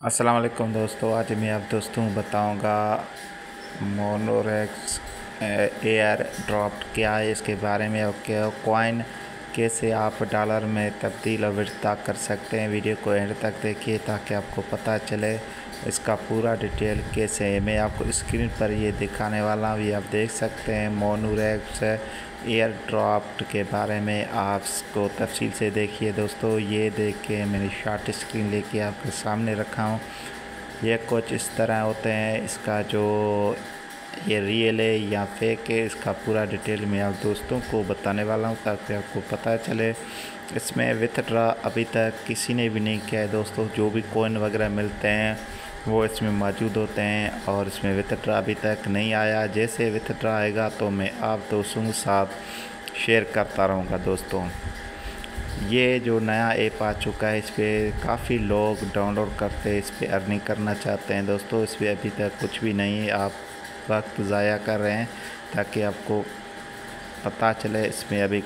अस्सलाम वालेकुम दोस्तों, आज मैं आप दोस्तों बताऊँगा मोनोरेक्स एयर ड्रॉप क्या है, इसके बारे में और क्या कॉइन कैसे आप डॉलर में तब्दील और विड्रॉ कर सकते हैं। वीडियो को एंड तक देखिए ताकि आपको पता चले इसका पूरा डिटेल कैसे है। मैं आपको स्क्रीन पर ये दिखाने वाला हूँ, ये आप देख सकते हैं, मोनोरेक्स एयर ड्राफ्ट के बारे में आपको तफसील से देखिए। दोस्तों, ये देख के मैंने शार्ट स्क्रीन लेके आपके सामने रखा हूँ। ये कुछ इस तरह होते हैं। इसका जो ये रियल है या फेक है, इसका पूरा डिटेल मैं आप दोस्तों को बताने वाला हूँ ताकि आपको पता चले। इसमें विथड्रा अभी तक किसी ने भी नहीं किया है दोस्तों। जो भी कोइन वगैरह मिलते हैं वो इसमें मौजूद होते हैं और इसमें विथड्रा अभी तक नहीं आया। जैसे विथड्रा आएगा तो मैं आप दोस्तों के साथ शेयर करता रहूँगा दोस्तों। ये जो नया ऐप आ चुका है इस पर काफ़ी लोग डाउनलोड करते हैं इस पर अर्निंग करना चाहते हैं दोस्तों। इस पर अभी तक कुछ भी नहीं है। आप वक्त ज़ाया कर रहे हैं ताकि आपको पता चले इसमें अभी